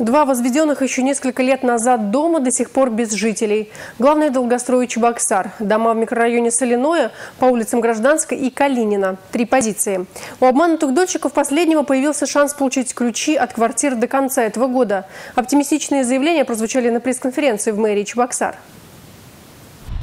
Два возведенных еще несколько лет назад дома до сих пор без жителей. Главное долгострой Чебоксар. Дома в микрорайоне Соляное по улицам Гражданской и Калинина. Три позиции. У обманутых дольщиков последнего появился шанс получить ключи от квартир до конца этого года. Оптимистичные заявления прозвучали на пресс-конференции в мэрии Чебоксар.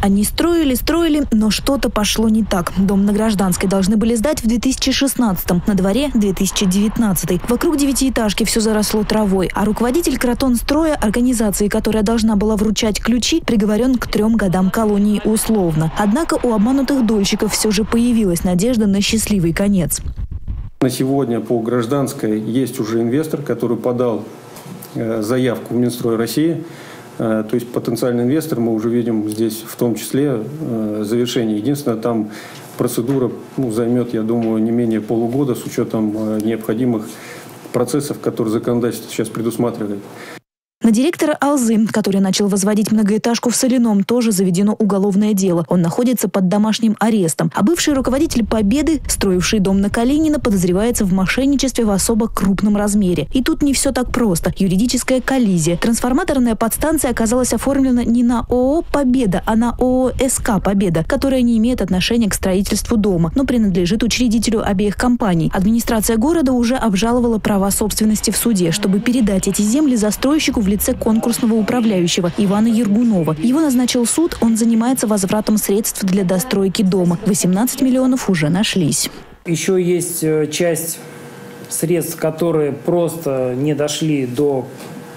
Они строили, строили, но что-то пошло не так. Дом на Гражданской должны были сдать в 2016-м, на дворе 2019 Вокруг девятиэтажки все заросло травой, а руководитель Кротон строя, организации, которая должна была вручать ключи, приговорен к трем годам колонии условно. Однако у обманутых дольщиков все же появилась надежда на счастливый конец. На сегодня по Гражданской есть уже инвестор, который подал э, заявку в Минстрой России – то есть потенциальный инвестор мы уже видим здесь в том числе э, завершение. Единственное, там процедура ну, займет, я думаю, не менее полугода с учетом э, необходимых процессов, которые законодательство сейчас предусматривает. На директора Алзы, который начал возводить многоэтажку в Соляном, тоже заведено уголовное дело. Он находится под домашним арестом. А бывший руководитель Победы, строивший дом на Калинина, подозревается в мошенничестве в особо крупном размере. И тут не все так просто. Юридическая коллизия. Трансформаторная подстанция оказалась оформлена не на ООО «Победа», а на ООО «СК Победа», которая не имеет отношения к строительству дома, но принадлежит учредителю обеих компаний. Администрация города уже обжаловала права собственности в суде, чтобы передать эти земли застройщику в лице лице конкурсного управляющего Ивана Ергунова. Его назначил суд, он занимается возвратом средств для достройки дома. 18 миллионов уже нашлись. Еще есть э, часть средств, которые просто не дошли до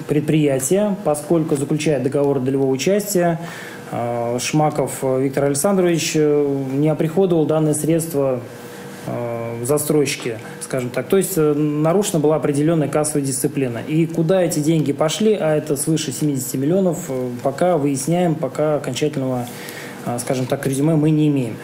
предприятия, поскольку заключая договор долевого участия, э, Шмаков Виктор Александрович э, не оприходовал данные средства в застройщике скажем так. То есть э, нарушена была определенная кассовая дисциплина. И куда эти деньги пошли, а это свыше 70 миллионов, э, пока выясняем, пока окончательного, э, скажем так, резюме мы не имеем.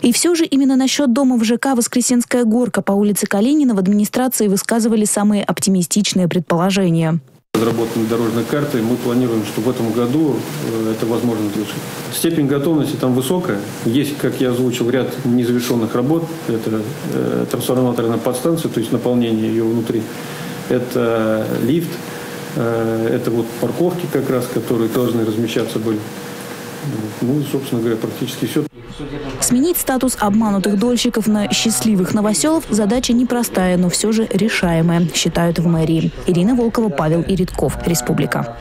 И все же именно насчет дома в ЖК «Воскресенская горка» по улице Калинина в администрации высказывали самые оптимистичные предположения разработаны дорожной картой. Мы планируем, что в этом году э, это возможно решить. Степень готовности там высокая. Есть, как я озвучил, ряд незавершенных работ. Это э, трансформаторная подстанция, то есть наполнение ее внутри. Это лифт, э, это вот парковки как раз, которые должны размещаться были. Ну, собственно говоря, практически все. Сменить статус обманутых дольщиков на счастливых новоселов – задача непростая, но все же решаемая, считают в мэрии. Ирина Волкова, Павел Иритков, Республика.